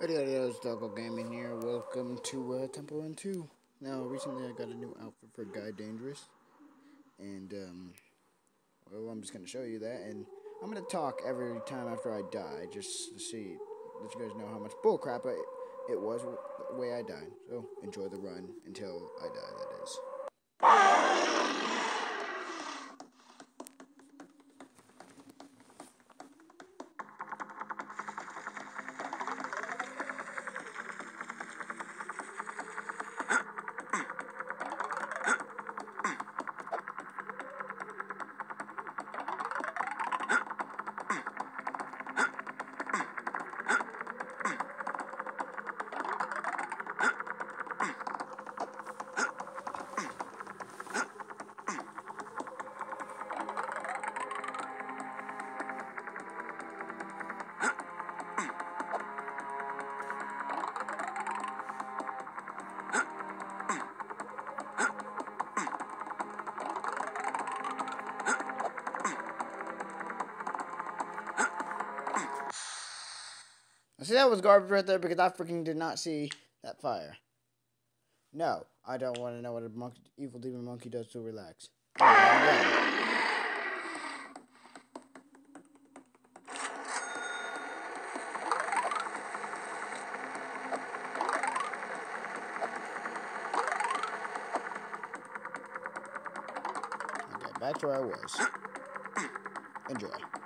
Hey, it's Darkrail Gaming here. Welcome to uh, Temple Run 2. Now, recently I got a new outfit for Guy Dangerous. And, um, well, I'm just going to show you that. And I'm going to talk every time after I die, just to see, let you guys know how much bullcrap it, it was the way I died. So, enjoy the run until I die, that is. See, that was garbage right there because I freaking did not see that fire. No, I don't want to know what a monkey, evil demon monkey does to relax. Back to where I was. Enjoy.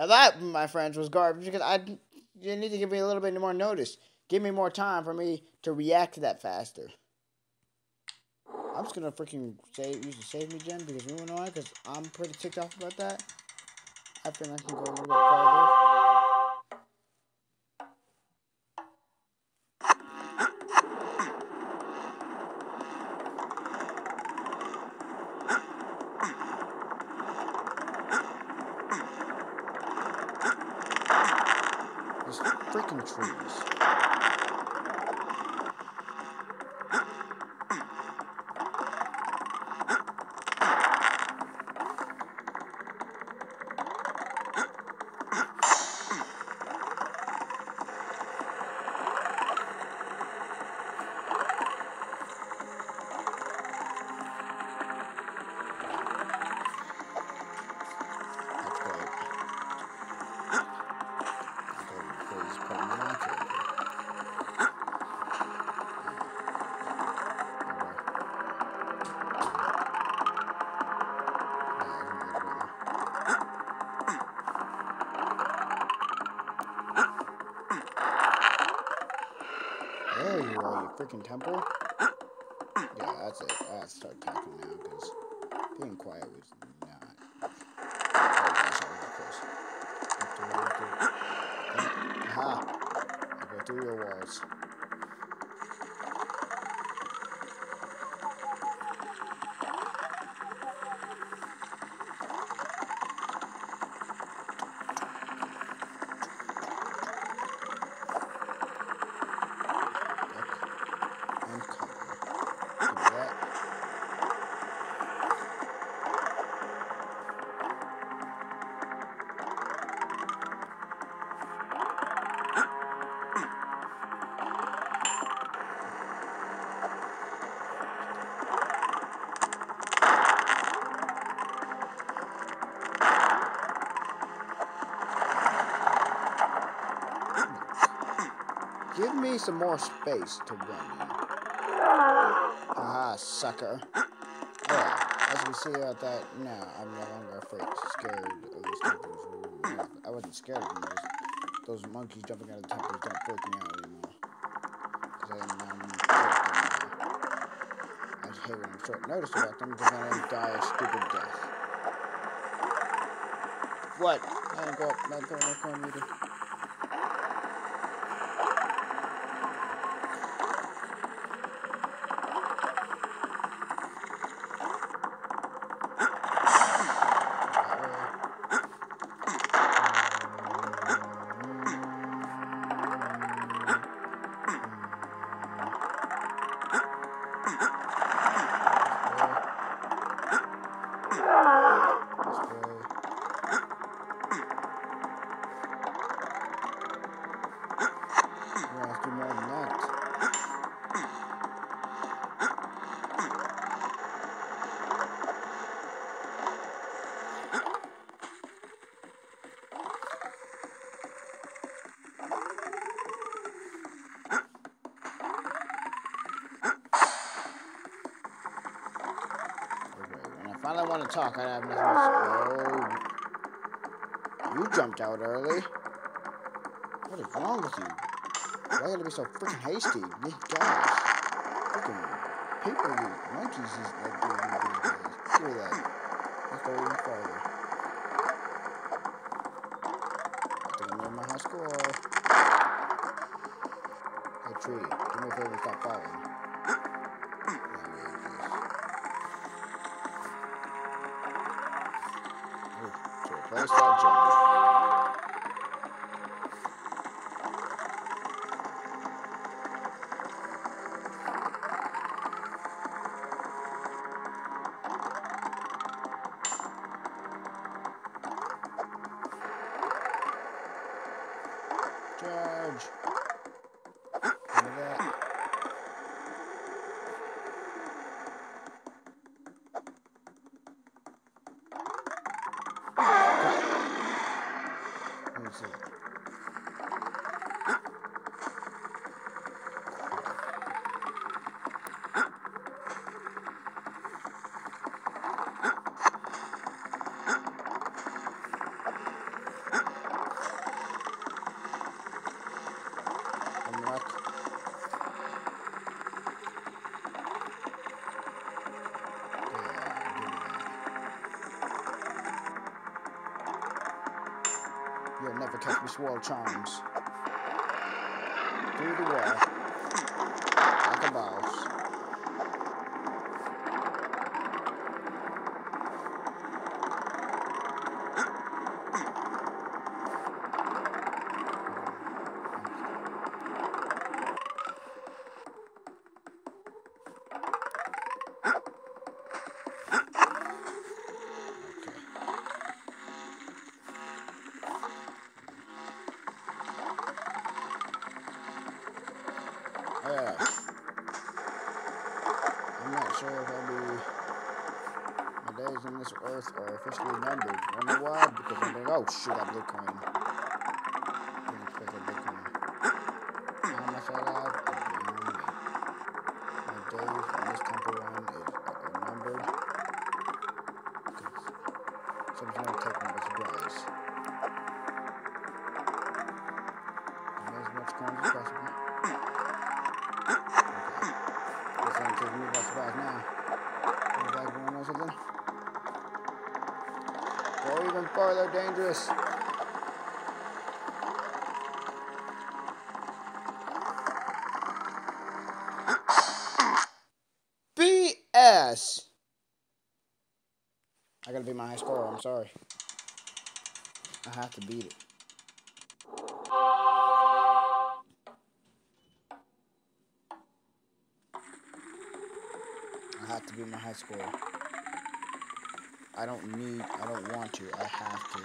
Now that, my friends, was garbage because I you need to give me a little bit more notice. Give me more time for me to react to that faster. I'm just gonna freaking save use the save me gem because you know why? Because I'm pretty ticked off about that. I think I can go a little bit farther. Freaking temple. Yeah, that's it. I have to start talking now because being quiet was not. I. Aha! I go through your walls. Me some more space to run in. Haha, sucker. Yeah, as can see out that now, I'm no longer afraid, scared of those temples. I wasn't scared of them, just those monkeys jumping out of the temples don't freak me out anymore. Because I'm, I'm now. I just hate when I'm short notice about them because then I die a stupid death. What? I didn't go up, not going up on meter. When I finally want to talk, I have nothing to. Oh, you jumped out early. What is wrong with you? Why are you gotta be so freaking hasty? Good gosh. Freaking people, you monkeys is like doing these days. Look at that. Let's go even farther. I think I'm near my high score. Hey tree, do me a favor, stop falling. To replace that Let You'll never catch me swirl charms. Through the wall. Like a boss. Okay. Yeah. I'm not sure if I'll be. My days on earth are officially numbered. Wonder why? Because I'm like, oh shoot, that blue coin. Didn't expect a coin. How much I have? My days on this temple run is numbered. Me by surprise. As much coins as possible. Even farther dangerous. BS! I gotta beat my high score, I'm sorry. I have to beat it. I have to beat my high score. I don't need, I don't want to, I have to.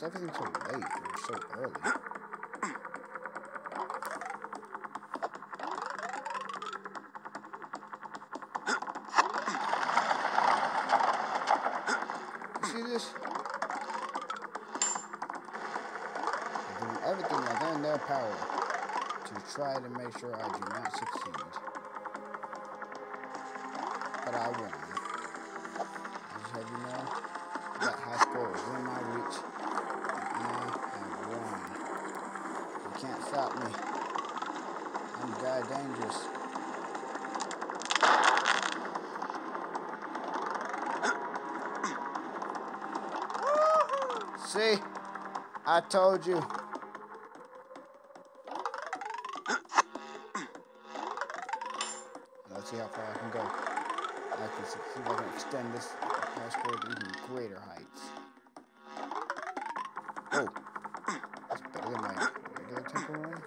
Is everything so late or so early? You see this? They're doing everything within their power to try to make sure I do not succeed. But I won. I just have you know stop me. I'm Guy Dangerous. See? I told you. Let's see how far I can go. I can see if I can extend this score to even greater heights. Regular Temple Run.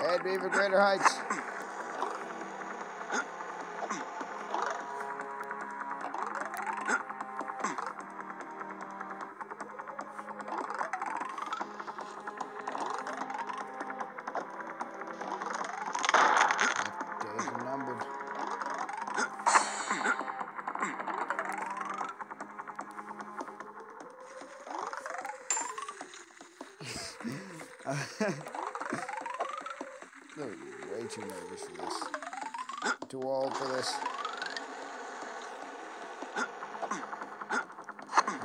Head even greater heights. They're way too nervous for this. Too old for this.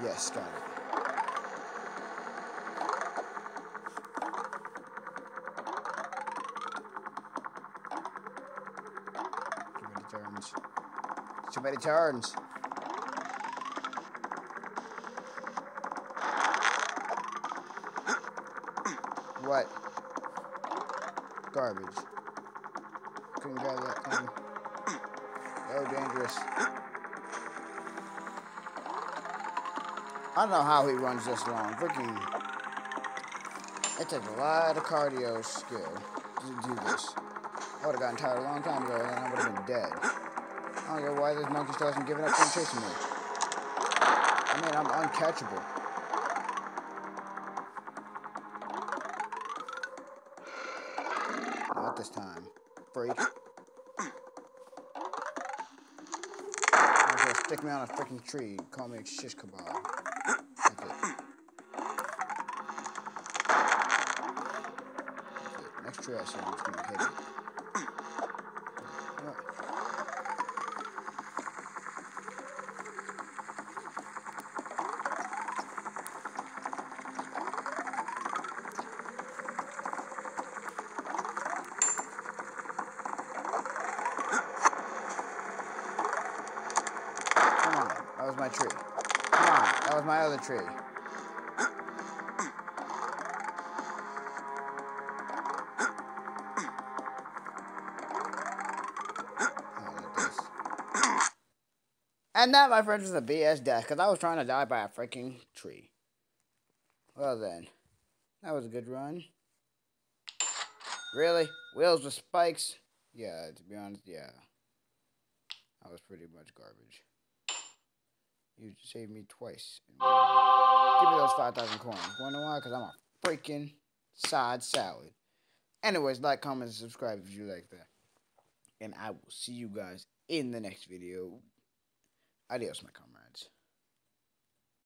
Yes, got it. Too many turns. Too many turns. What? Garbage. Couldn't grab that thing. So dangerous. I don't know how he runs this long. Freaking. It takes a lot of cardio skill to do this. I would have gotten tired a long time ago and I would have been dead. I don't know why this monkey still hasn't given up on chasing me. I mean, I'm uncatchable. This time. Freak. Stick me on a freaking tree. Call me a shish kebab. That's it. That's it. Next tree I see, I'm just gonna hit it. What? Come on. That was my tree. Come on. That was my other tree. And that, my friends, was a BS death, because I was trying to die by a freaking tree. Well then, that was a good run. Really? Wheels with spikes? Yeah, to be honest, yeah. That was pretty much garbage. You saved me twice. Give me those 5,000 coins. Wanna why? Because I'm a freaking side salad. Anyways, like, comment, and subscribe if you like that. And I will see you guys in the next video. Adios, my comrades.